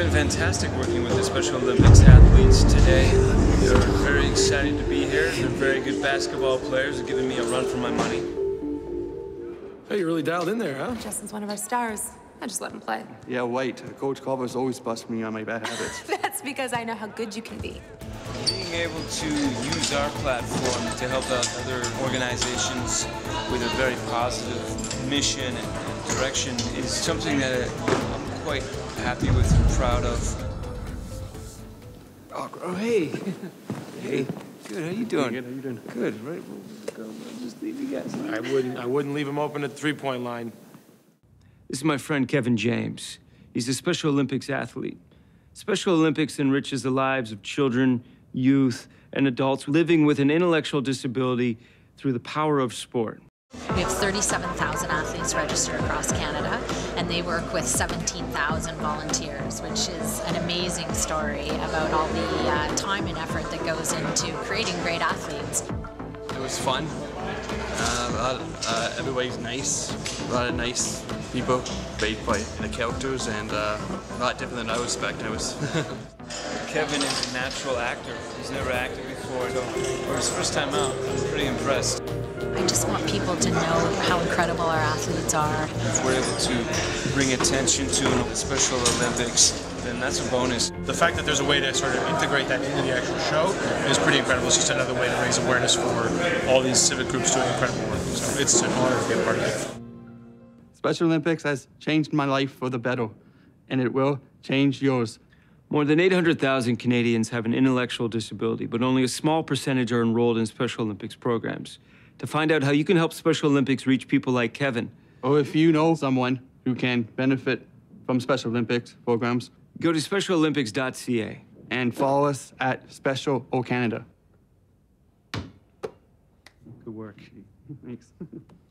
been fantastic working with the Special Olympics athletes today. They're very excited to be here. They're very good basketball players. They're giving me a run for my money. Hey, you really dialed in there, huh? Justin's one of our stars. I just let him play. Yeah, wait. Coach Carver's always busting me on my bad habits. That's because I know how good you can be. Being able to use our platform to help out other organizations with a very positive mission and direction is something that I'm quite happy with and proud of. oh, oh, hey. Hey, good. How you doing? Good, how you doing? Good. Right. We'll, go. We'll just leave you guys. I wouldn't. I wouldn't leave him open at the three-point line. This is my friend Kevin James. He's a Special Olympics athlete. Special Olympics enriches the lives of children, youth, and adults living with an intellectual disability through the power of sport. We have 37,000 athletes registered across Canada, and they work with 17,000 volunteers, which is an amazing story about all the uh, time and effort that goes into creating great athletes. It was fun. Uh, uh, everybody's nice. A lot of nice people played by the characters and uh, a lot different than I was expecting. It was Kevin is a natural actor. He's never acted before, so for his first time out, I'm pretty impressed. I just want people to know how incredible our athletes are. If we're able to bring attention to the Special Olympics, then that's a bonus. The fact that there's a way to sort of integrate that into the actual show is pretty incredible. It's just another way to raise awareness for all these civic groups doing incredible work. So it's an honor to be a part of it. Special Olympics has changed my life for the better, and it will change yours. More than 800,000 Canadians have an intellectual disability, but only a small percentage are enrolled in Special Olympics programs. To find out how you can help Special Olympics reach people like Kevin, Or if you know someone who can benefit from Special Olympics programs, go to specialolympics.ca. and follow us at Special O Canada. Good work. Thanks.